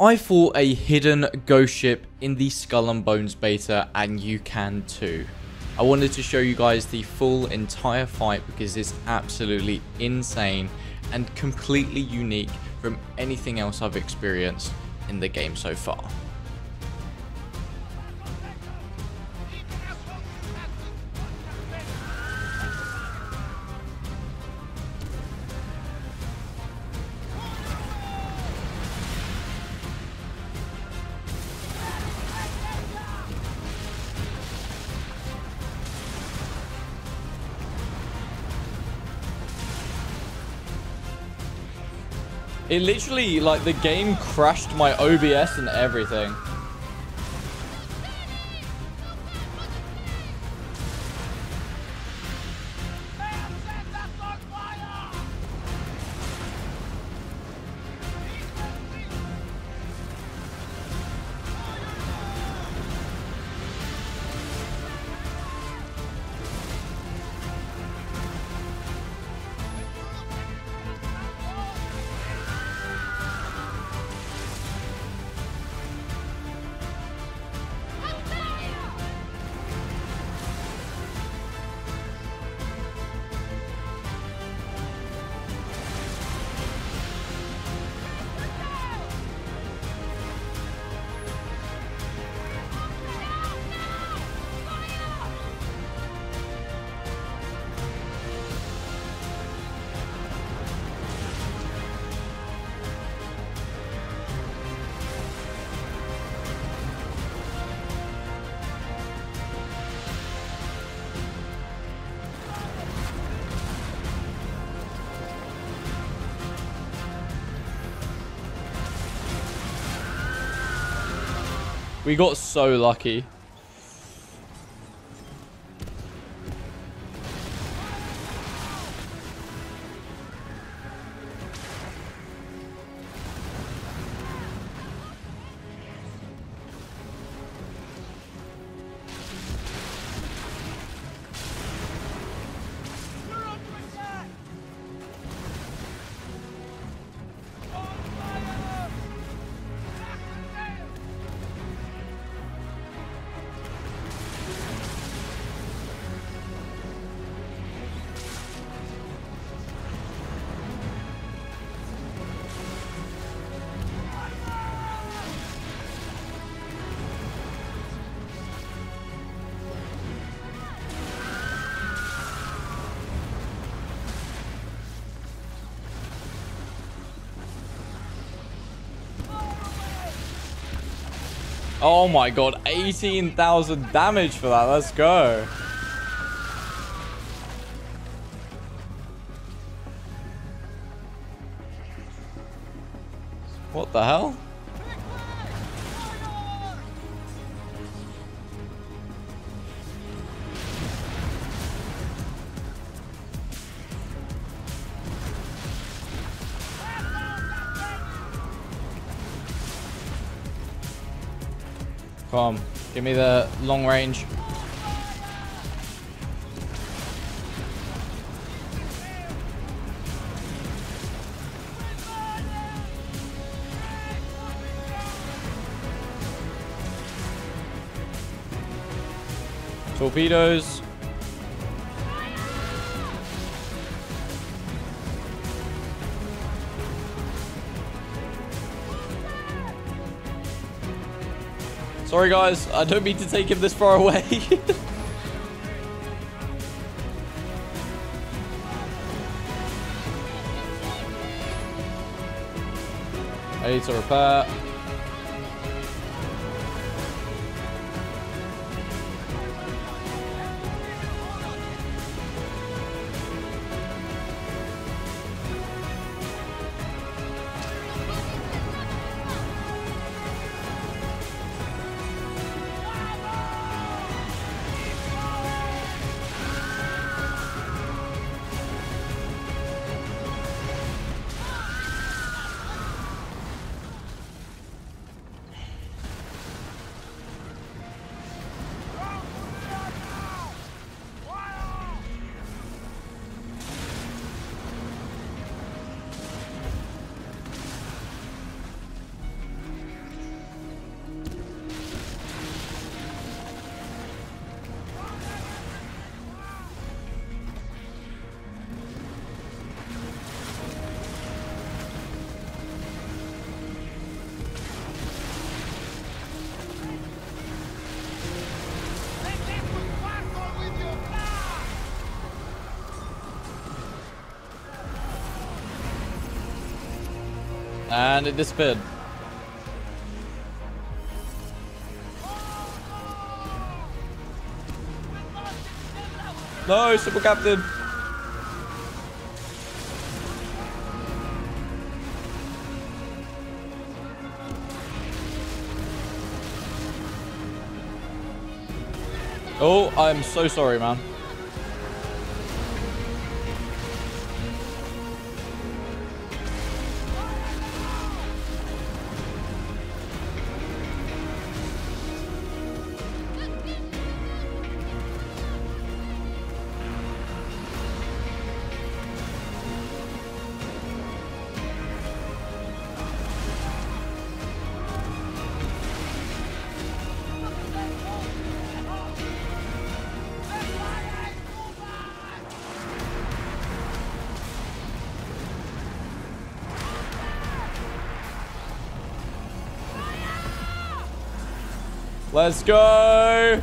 I fought a hidden ghost ship in the Skull and Bones beta and you can too. I wanted to show you guys the full entire fight because it's absolutely insane and completely unique from anything else I've experienced in the game so far. It literally, like, the game crashed my OBS and everything. We got so lucky. Oh my god, 18,000 damage for that. Let's go. What the hell? Come on. Give me the long range. Torpedoes. Sorry guys, I don't mean to take him this far away. I need to repair. And it disappeared. No, Super Captain. Oh, I'm so sorry, man. Let's go.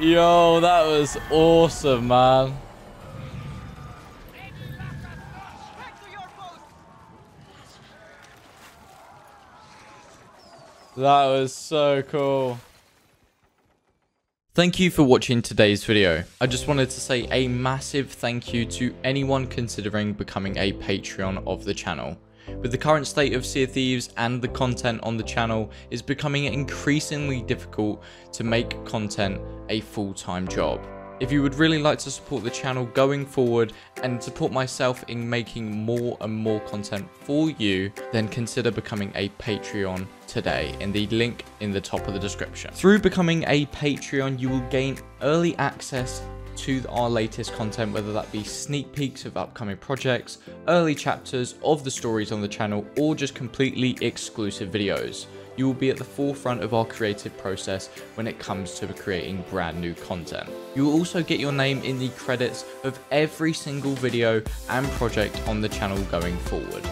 Yo, that was awesome, man. That was so cool. Thank you for watching today's video. I just wanted to say a massive thank you to anyone considering becoming a Patreon of the channel. With the current state of Sea of Thieves and the content on the channel, it's becoming increasingly difficult to make content a full-time job. If you would really like to support the channel going forward and support myself in making more and more content for you, then consider becoming a Patreon today in the link in the top of the description. Through becoming a Patreon, you will gain early access to our latest content, whether that be sneak peeks of upcoming projects, early chapters of the stories on the channel, or just completely exclusive videos. You will be at the forefront of our creative process when it comes to creating brand new content. You will also get your name in the credits of every single video and project on the channel going forward.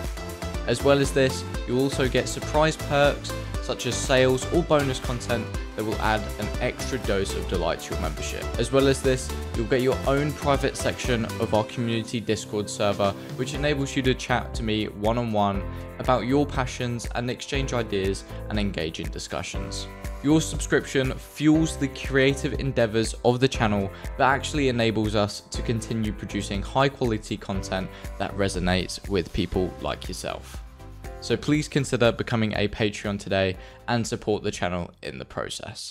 As well as this, you'll also get surprise perks such as sales or bonus content that will add an extra dose of delight to your membership. As well as this, you'll get your own private section of our community Discord server, which enables you to chat to me one-on-one about your passions and exchange ideas and engage in discussions. Your subscription fuels the creative endeavors of the channel but actually enables us to continue producing high quality content that resonates with people like yourself. So please consider becoming a Patreon today and support the channel in the process.